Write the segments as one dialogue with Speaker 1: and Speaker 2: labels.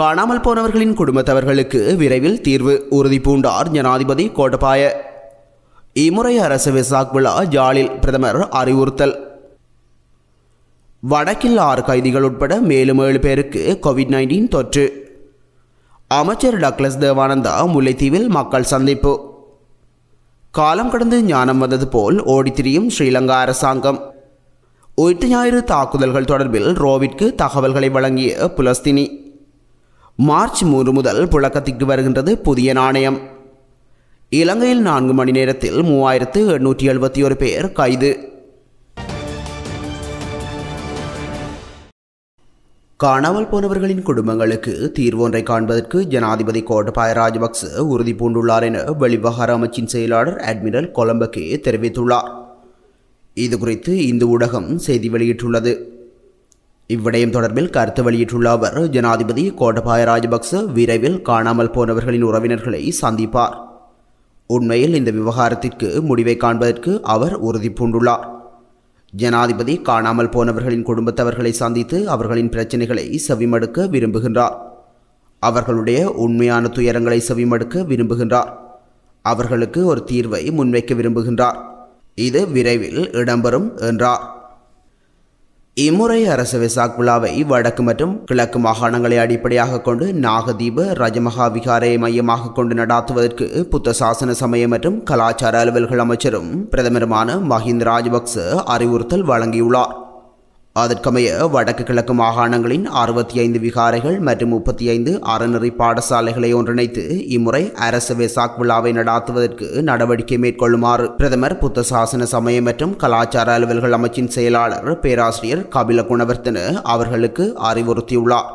Speaker 1: காணாமல் போனவர்களின் குடும்பத்தவர்களுக்கு விரைவில் தீர்வு உறுதி பூண்டார் ஜனாதிபதி கோட்டபாய. இம்முறை அரசு விசாக் விழா ஜாலில் பிரதமர் அறிவுறுத்தல். வடக்கில் ஆறு கைதிகள் உட்பட மேலும் ஏழு பேருக்கு கோவிட் நைன்டீன் தொற்று. அமைச்சர் டக்ளஸ் தேவானந்தா முல்லைத்தீவில் மக்கள் சந்திப்பு. காலம் கடந்து ஞானம் வந்தது போல் ஓடித்திரியும் ஸ்ரீலங்கா அரசாங்கம். உயிர்த்த ஞாயிறு தாக்குதல்கள் தொடர்பில் ரோவிற்கு தகவல்களை வழங்கிய புலஸ்தினி. மார்ச் மூன்று முதல் புழக்கத்திற்கு வருகின்றது புதிய நாணயம். இலங்கையில் நான்கு மணி நேரத்தில் மூவாயிரத்து எண்ணூற்றி எழுபத்தி ஒரு பேர் கைது. காணாமல் போனவர்களின் குடும்பங்களுக்கு தீர்வொன்றை காண்பதற்கு ஜனாதிபதி கோட்டபாய ராஜபக்ச உறுதி பூண்டுள்ளார் என வெளிவகார அமைச்சின் செயலாளர் அட்மிரல் கொலம்பக்கே தெரிவித்துள்ளார். இது குறித்து இந்து ஊடகம் செய்தி வெளியிட்டுள்ளது. இவ்விடயம் தொடர்பில் கருத்து வெளியிட்டுள்ள அவர் ஜனாதிபதி கோட்டபாய ராஜபக்ச விரைவில் காணாமல் போனவர்களின் உறவினர்களை சந்திப்பார். உண்மையில் இந்த விவகாரத்திற்கு முடிவை காண்பதற்கு அவர் உறுதி பூண்டுள்ளார். ஜனாதிபதி காணாமல் போனவர்களின் குடும்பத்தவர்களை சந்தித்து அவர்களின் பிரச்சனைகளை செவிமடுக்க விரும்புகின்றார். அவர்களுடைய உண்மையான துயரங்களை செவிமடுக்க விரும்புகின்றார். அவர்களுக்கு ஒரு தீர்வை முன்வைக்க விரும்புகின்றார். இது விரைவில் இடம்பெறும் என்றார். இம்முறை அரசு வெசாக் விழாவை வடக்கு மற்றும் கிழக்கு மாகாணங்களை அடிப்படையாக கொண்டு நாகதீப ரஜமகா விகாரை மையமாக கொண்டு நடாத்துவதற்கு புத்த சாசன சமய மற்றும் கலாச்சார அலுவல்கள் அமைச்சரும் பிரதமருமான மஹிந்த ராஜபக்ச அறிவுறுத்தல் வழங்கியுள்ளார். அதற்கமைய வடக்கு கிழக்கு மாகாணங்களின் அறுபத்தி ஐந்து விகாரைகள் மற்றும் முப்பத்தி ஐந்து அறநெறி பாடசாலைகளை ஒன்றிணைத்து இம்முறை அரசு வெசாக் விழாவை நடாத்துவதற்கு நடவடிக்கை மேற்கொள்ளுமாறு பிரதமர் புத்த சாசன சமய மற்றும் கலாச்சார அலுவல்கள் அமைச்சின் செயலாளர் பேராசிரியர் கபில குணவர்த்தன அவர்களுக்கு அறிவுறுத்தியுள்ளார்.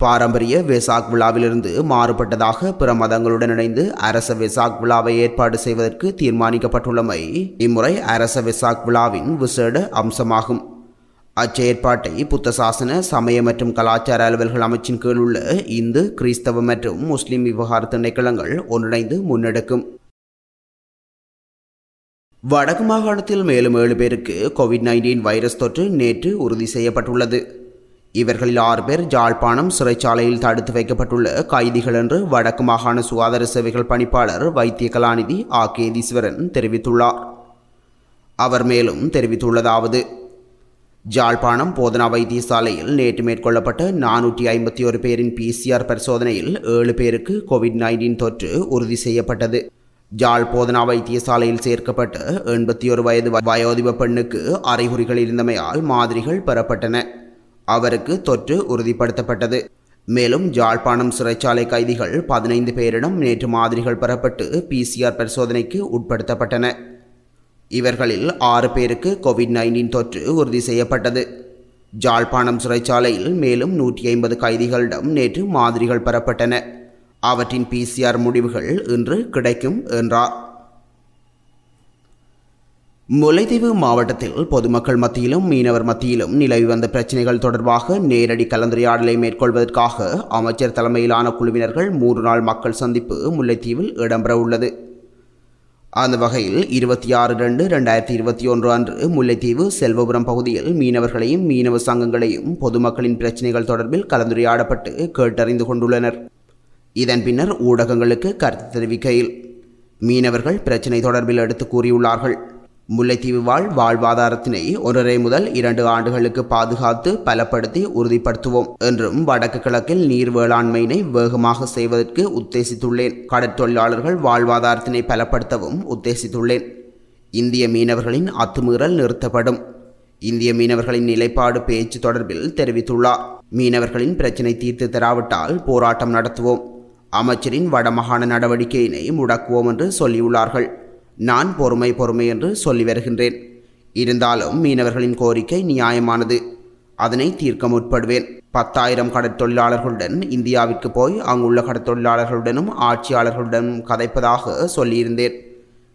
Speaker 1: பாரம்பரிய வெசாக் விழாவிலிருந்து மாறுபட்டதாக பிற மதங்களுடன் இணைந்து அரச வெசாக் விழாவை ஏற்பாடு செய்வதற்கு தீர்மானிக்கப்பட்டுள்ளமை இம்முறை அரச வெசாக் விழாவின் விசேட அம்சமாகும். அச்செயற்பாட்டை புத்த சாசன சமய மற்றும் கலாச்சார அலுவல்கள் அமைச்சின் கீழ் உள்ள இந்து கிறிஸ்தவ மற்றும் முஸ்லிம் விவகார திணைக்களங்கள் ஒன்றிணைந்து முன்னெடுக்கும். வடக்கு மாகாணத்தில் மேலும் ஏழு பேருக்கு கோவிட் நைன்டீன் வைரஸ் தொற்று நேற்று உறுதி செய்யப்பட்டுள்ளது. இவர்களில் ஆறு பேர் ஜாழ்ப்பாணம் சிறைச்சாலையில் தடுத்து வைக்கப்பட்டுள்ள கைதிகள் என்று வடக்கு மாகாண சுகாதார சேவைகள் பணிப்பாளர் வைத்திய கலாநிதி ஆ கேதீஸ்வரன் தெரிவித்துள்ளார். அவர் மேலும் தெரிவித்துள்ளதாவது ஜாழ்ப்பாணம் போதனா வைத்தியசாலையில் நேற்று மேற்கொள்ளப்பட்ட நானூற்றி ஐம்பத்தி ஒரு பேரின் பிசிஆர் பரிசோதனையில் ஏழு பேருக்கு கோவிட் நைன்டீன் தொற்று உறுதி செய்யப்பட்டது. ஜாழ் போதனா வைத்தியசாலையில் சேர்க்கப்பட்ட எண்பத்தி ஒரு வயது வயோதிப பெண்ணுக்கு அறிகுறிகள் இருந்தமையால் மாதிரிகள் பெறப்பட்டன. அவருக்கு தொற்று உறுதிப்படுத்தப்பட்டது. மேலும் ஜாழ்ப்பாணம் சிறைச்சாலை கைதிகள் பதினைந்து பேரிடம் நேற்று மாதிரிகள் பெறப்பட்டு பிசிஆர் பரிசோதனைக்கு உட்படுத்தப்பட்டன. இவர்களில் ஆறு பேருக்கு கோவிட் நைன்டீன் தொற்று உறுதி செய்யப்பட்டது. ஜாழ்ப்பாணம் சிறைச்சாலையில் மேலும் நூற்றி ஐம்பது கைதிகளிடம் நேற்று மாதிரிகள் பெறப்பட்டன. அவற்றின் பிசிஆர் முடிவுகள் இன்று கிடைக்கும் என்றார். முல்லைத்தீவு மாவட்டத்தில் பொதுமக்கள் மத்தியிலும் மீனவர் மத்தியிலும் நிலவி வந்த பிரச்சினைகள் தொடர்பாக நேரடி கலந்துரையாடலை மேற்கொள்வதற்காக அமைச்சர் தலைமையிலான குழுவினர்கள் மூன்று நாள் மக்கள் சந்திப்பு முல்லைத்தீவில் இடம்பெற உள்ளது அந்த வகையில் இருபத்தி ஆறு ரெண்டு ரெண்டாயிரத்தி இருபத்தி ஒன்று அன்று முல்லைத்தீவு செல்வபுரம் பகுதியில் மீனவர்களையும் மீனவ சங்கங்களையும் பொதுமக்களின் பிரச்சினைகள் தொடர்பில் கலந்துரையாடப்பட்டு கேட்டறிந்து கொண்டுள்ளனர். இதன் பின்னர் ஊடகங்களுக்கு கருத்து தெரிவிக்கையில் மீனவர்கள் பிரச்சினை தொடர்பில் எடுத்து கூறியுள்ளார்கள். முல்லைத்தீவு வாழ் வாழ்வாதாரத்தினை ஒன்றரை முதல் இரண்டு ஆண்டுகளுக்கு பாதுகாத்து பலப்படுத்தி உறுதிப்படுத்துவோம் என்றும் வடக்கு கிழக்கில் நீர் வேளாண்மையினை வேகமாக செய்வதற்கு உத்தேசித்துள்ளேன். கடற்தொழிலாளர்கள் வாழ்வாதாரத்தினை பலப்படுத்தவும் உத்தேசித்துள்ளேன். இந்திய மீனவர்களின் அத்துமீறல் நிறுத்தப்படும். இந்திய மீனவர்களின் நிலைப்பாடு பேச்சு தொடர்பில் தெரிவித்துள்ளார். மீனவர்களின் பிரச்சினை தீர்த்து தராவிட்டால் போராட்டம் நடத்துவோம். அமைச்சரின் வடமாகாண நடவடிக்கையினை முடக்குவோம் என்று சொல்லியுள்ளார்கள். நான் பொறுமை பொறுமை என்று சொல்லி வருகின்றேன். இருந்தாலும் மீனவர்களின் கோரிக்கை நியாயமானது. அதனை தீர்க்க முற்படுவேன். பத்தாயிரம் கடற்தொழிலாளர்களுடன் இந்தியாவிற்கு போய் அங்குள்ள கடற்தொழிலாளர்களுடனும் ஆட்சியாளர்களுடனும் கதைப்பதாக சொல்லியிருந்தேன்.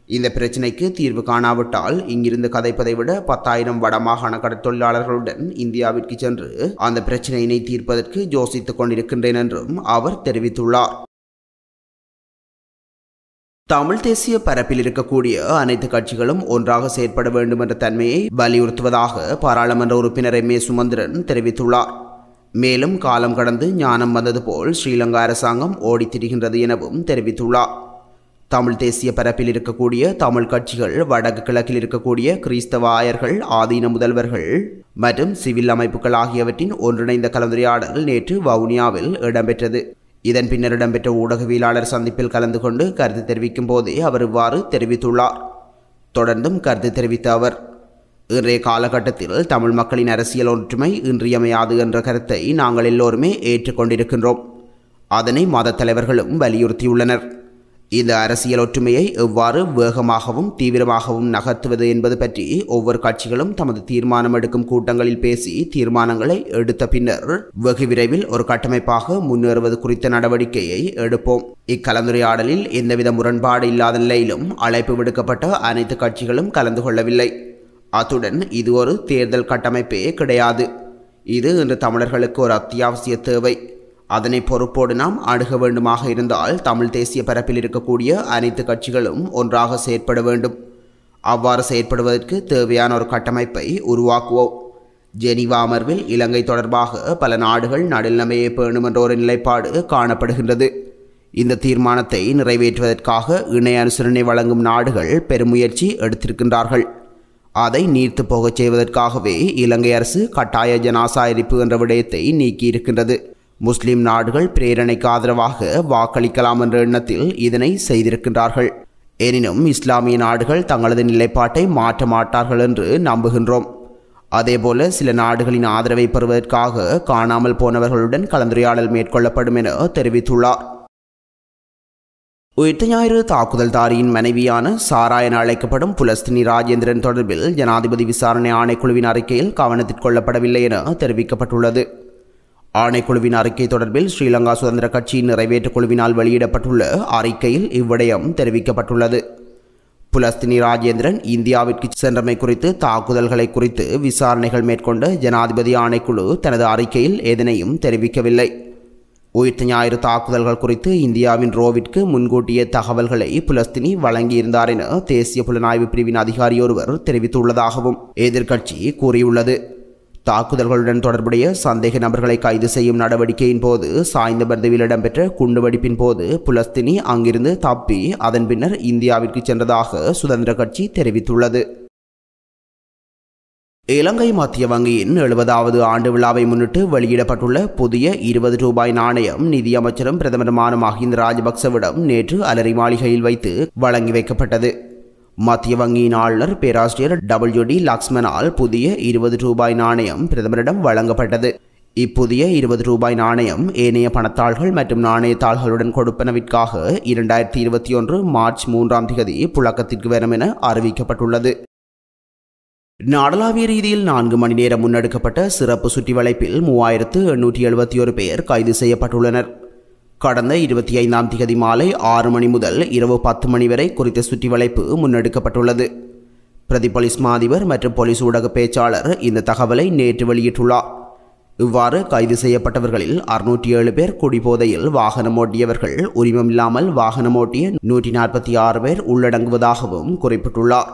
Speaker 1: இந்த பிரச்சினைக்கு தீர்வு காணாவிட்டால் இங்கிருந்து கதைப்பதை விட பத்தாயிரம் வடமாகாண கடற்தொழிலாளர்களுடன் இந்தியாவிற்கு சென்று அந்த பிரச்சினையினை தீர்ப்பதற்கு யோசித்துக் கொண்டிருக்கின்றேன் என்றும் அவர் தெரிவித்துள்ளார். தமிழ் தேசிய பரப்பில் இருக்கக்கூடிய அனைத்து கட்சிகளும் ஒன்றாக செயற்பட வேண்டும் என்ற தன்மையை வலியுறுத்துவதாக பாராளுமன்ற உறுப்பினர் எம் ஏ சுமந்திரன் தெரிவித்துள்ளார். மேலும் காலம் கடந்து ஞானம் வந்தது போல் ஸ்ரீலங்கா அரசாங்கம் ஓடித் திரிகின்றது எனவும் தெரிவித்துள்ளார். தமிழ் தேசிய பரப்பில் இருக்கக்கூடிய தமிழ் கட்சிகள் வடக்கு கிழக்கில் இருக்கக்கூடிய கிறிஸ்தவ ஆயர்கள் ஆதீன முதல்வர்கள் மற்றும் சிவில் அமைப்புகள் ஆகியவற்றின் ஒன்றிணைந்த கலந்துரையாடல் நேற்று வவுனியாவில் இடம்பெற்றது. இதன் பின்னர் இடம்பெற்ற ஊடகவியலாளர் சந்திப்பில் கலந்து கொண்டு கருத்து தெரிவிக்கும் போதே அவர் இவ்வாறு தெரிவித்துள்ளார். தொடர்ந்தும் கருத்து தெரிவித்த அவர் இன்றைய காலகட்டத்தில் தமிழ் மக்களின் அரசியல் ஒற்றுமை இன்றியமையாது என்ற கருத்தை நாங்கள் எல்லோருமே ஏற்றுக்கொண்டிருக்கின்றோம். அதனை மத தலைவர்களும் வலியுறுத்தியுள்ளனர். இந்த அரசியல் ஒற்றுமையை எவ்வாறு வேகமாகவும் தீவிரமாகவும் நகர்த்துவது என்பது பற்றி ஒவ்வொரு கட்சிகளும் தமது தீர்மானம் எடுக்கும் கூட்டங்களில் பேசி தீர்மானங்களை எடுத்த பின்னர் வெகு விரைவில் ஒரு கட்டமைப்பாக முன்னேறுவது குறித்த நடவடிக்கையை எடுப்போம். இக்கலந்துரையாடலில் எந்தவித முரண்பாடு இல்லாத நிலையிலும் அழைப்பு விடுக்கப்பட்ட அனைத்து கட்சிகளும் கலந்து கொள்ளவில்லை. அத்துடன் இது ஒரு தேர்தல் கட்டமைப்பே கிடையாது. இது இன்று தமிழர்களுக்கு ஒரு அத்தியாவசிய தேவை. அதனை பொறுப்போடு நாம் அணுக வேண்டுமாக இருந்தால் தமிழ் தேசிய பரப்பில் இருக்கக்கூடிய அனைத்து கட்சிகளும் ஒன்றாக செயற்பட வேண்டும். அவ்வாறு செயற்படுவதற்கு தேவையான ஒரு கட்டமைப்பை உருவாக்குவோம். ஜெனீவா அமர்வில் இலங்கை தொடர்பாக பல நாடுகள் நடுநிலைமையை பேணும் என்ற ஒரு நிலைப்பாடு காணப்படுகின்றது. இந்த தீர்மானத்தை நிறைவேற்றுவதற்காக இணை அனுசரணை வழங்கும் நாடுகள் பெருமுயற்சி எடுத்திருக்கின்றார்கள். அதை நீர்த்து போகச் செய்வதற்காகவே இலங்கை அரசு கட்டாய ஜனாசா எரிப்பு என்ற விடயத்தை நீக்கியிருக்கின்றது. முஸ்லிம் நாடுகள் பிரேரணைக்கு ஆதரவாக வாக்களிக்கலாம் என்ற எண்ணத்தில் இதனை செய்திருக்கின்றார்கள். எனினும் இஸ்லாமிய நாடுகள் தங்களது நிலைப்பாட்டை மாற்ற மாட்டார்கள் என்று நம்புகின்றோம். அதேபோல சில நாடுகளின் ஆதரவை பெறுவதற்காக காணாமல் போனவர்களுடன் கலந்துரையாடல் மேற்கொள்ளப்படும் என தெரிவித்துள்ளார். உயிர்த்த ஞாயிறு தாக்குதல்தாரியின் மனைவியான சாரா என அழைக்கப்படும் புலஸ்தினி ராஜேந்திரன் தொடர்பில் ஜனாதிபதி விசாரணை ஆணைக்குழுவின் அறிக்கையில் கவனத்திற்கொள்ளப்படவில்லை என தெரிவிக்கப்பட்டுள்ளது. ஆணைக்குழுவின் அறிக்கை தொடர்பில் ஸ்ரீலங்கா சுதந்திர கட்சியின் நிறைவேற்றுக் குழுவினால் வெளியிடப்பட்டுள்ள அறிக்கையில் இவ்விடயம் தெரிவிக்கப்பட்டுள்ளது. புலஸ்தினி ராஜேந்திரன் இந்தியாவிற்கு சென்றமை குறித்து தாக்குதல்களை குறித்து விசாரணைகள் மேற்கொண்ட ஜனாதிபதி ஆணைக்குழு தனது அறிக்கையில் எதனையும் தெரிவிக்கவில்லை. உயிர்த்த ஞாயிறு தாக்குதல்கள் குறித்து இந்தியாவின் ரோவிற்கு முன்கூட்டிய தகவல்களை புலஸ்தினி வழங்கியிருந்தார் என தேசிய புலனாய்வு பிரிவின் அதிகாரியொருவர் தெரிவித்துள்ளதாகவும் எதிர்க்கட்சி கூறியுள்ளது. தாக்குதல்களுடன் தொடர்புடைய சந்தேக நபர்களை கைது செய்யும் நடவடிக்கையின் போது சாய்ந்தபர்தவில் இடம்பெற்ற குண்டுவெடிப்பின் போது புலஸ்தினி அங்கிருந்து தப்பி அதன் பின்னர் இந்தியாவிற்கு சென்றதாக சுதந்திர கட்சி தெரிவித்துள்ளது. இலங்கை மத்திய வங்கியின் எழுபதாவது ஆண்டு விழாவை முன்னிட்டு வெளியிடப்பட்டுள்ள புதிய இருபது ரூபாய் நாணயம் நிதியமைச்சரும் பிரதமருமான மஹிந்த ராஜபக்சவிடம் நேற்று அலரி மாளிகையில் வைத்து வழங்கி வைக்கப்பட்டது. மத்திய வங்கியின் ஆளுநர் பேராசிரியர் டபிள்யூ டி லக்ஸ்மனால் புதிய இருபது ரூபாய் நாணயம் பிரதமரிடம் வழங்கப்பட்டது. இப்புதிய இருபது ரூபாய் நாணயம் ஏனைய பணத்தாள்கள் மற்றும் நாணயத்தாள்களுடன் கொடுப்பனவிற்காக இரண்டாயிரத்தி இருபத்தி ஒன்று மார்ச் மூன்றாம் தேதி புழக்கத்திற்கு வரும் என அறிவிக்கப்பட்டுள்ளது. நாடளாவிய ரீதியில் நான்கு மணி நேரம் முன்னெடுக்கப்பட்ட சிறப்பு சுற்றி வளைப்பில் மூவாயிரத்து எண்ணூற்றி எழுபத்தி ஒரு பேர் கைது செய்யப்பட்டுள்ளனர். கடந்த இருபத்தி ஐந்தாம் திகதி மாலை ஆறு மணி முதல் இரவு பத்து மணி வரை குறித்த சுற்றி வளைப்பு முன்னெடுக்கப்பட்டுள்ளது. பிரதி போலீஸ் மாதிபர் மற்றும் போலீஸ் ஊடக பேச்சாளர் இந்த தகவலை நேற்று வெளியிட்டுள்ளார். இவ்வாறு கைது செய்யப்பட்டவர்களில் அறுநூற்றி ஏழு பேர் குடிபோதையில் வாகனம் ஓட்டியவர்கள் உரிமமில்லாமல் வாகனம் ஓட்டிய நூற்றி நாற்பத்தி ஆறு பேர் உள்ளடங்குவதாகவும் குறிப்பிட்டுள்ளார்.